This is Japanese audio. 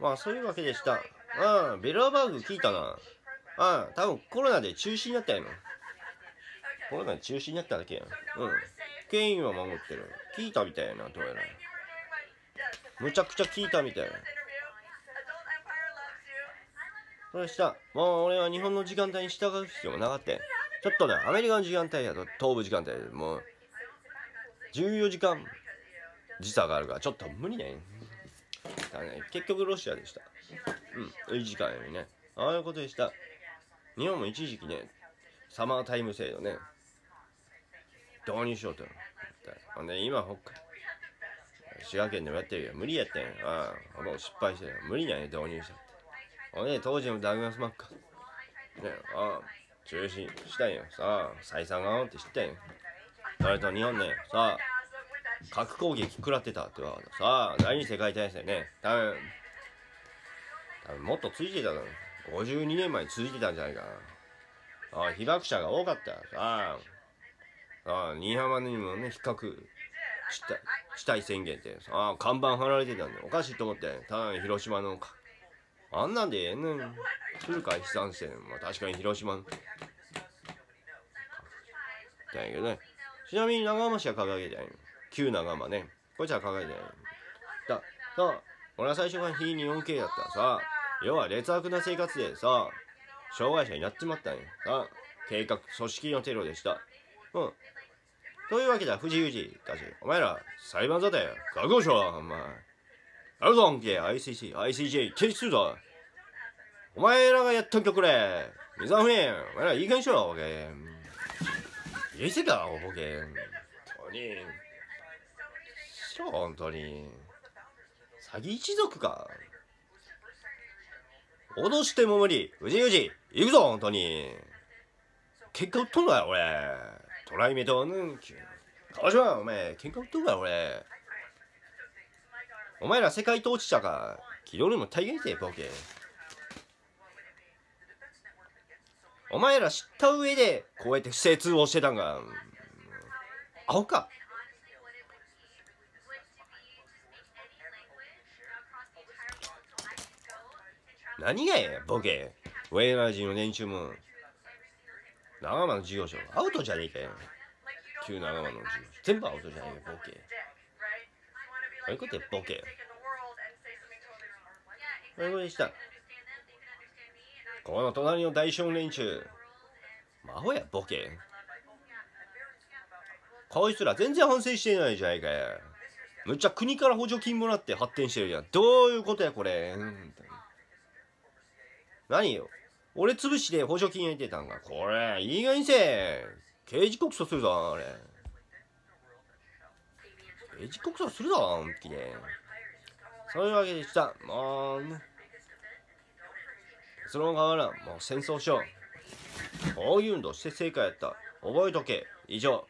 まあそういうわけでした。うんベルーバーグ聞いたな。あ多分コロナで中止になったやのコロナで中止になっただけやん。うん。権威は守ってる。聞いたみたいやなどうやら。むちゃくちゃ聞いたみたい。なそれした。もう俺は日本の時間帯に従う必要もなかったちょっとねアメリカの時間帯やと東部時間帯でもう。14時間時差があるからちょっと無理ねだね。結局ロシアでした。うん。いい時間やのにね。ああいうことでした。日本も一時期ねサマータイム制度ね導入しようと。ほんで今北海滋賀県でもやってるよ。無理やってん。ああもう失敗してる。無理なん導入したって。ほんで当時のダグラス・マッカねああ中止したんよ。さあ採算がおんって知ったんよ。それと日本ねさあ核攻撃食らってたってわさあ第二次世界大戦ね。多分多分もっとついてたの。52年前に続いてたんじゃないかな。ああ被爆者が多かったさあ。ああ新居浜にもね比較地帯宣言ってああ看板貼られてたんでおかしいと思って。ただ広島のかあんなんでええねん。するか悲惨してまあ確かに広島の。だけどね。ちなみに長浜市は掲げてないの。旧長浜ねこいつは掲げてないださ俺は最初から非日本系だったらさ要は劣悪な生活でさ障害者になっちまったんや。さ計画組織のテロでした。うん。というわけだ藤井氏たち。お前ら裁判沙汰や。覚悟しろお前。あるぞんけ ICC ICJ 提出だお前らがやったんかこれ。水は船お前らいい加減しろボケいいせかボケ本当にしろ本当に。詐欺一族か。脅しても無理。藤井氏行くぞ本当に。結果売っとんだよ俺。トライメトヌンキュ川島お前喧嘩売っとるか俺。お前ら世界統治者か。昨日にも体現せボケ。お前ら知った上でこうやって不正通報してたんがアホか。何がやボケ。ウェイラージの連中も長間の事業所アウトじゃねえかよ。旧長間の事業所。全部アウトじゃねえかボケ。そういうことやボケ。そういうことでした。この隣の大将連中。魔法やボケ。こいつら全然反省してないじゃないかよ。むっちゃ国から補助金もらって発展してるじゃん。どういうことやこれ。何よ？俺潰しで補助金入れてたんか。これいい加減せ刑事告訴するぞ俺刑事告訴するぞ本気で。そういうわけでした。もう結論変わらん。もう戦争しよう。こういう運動して正解やった。覚えとけ。以上。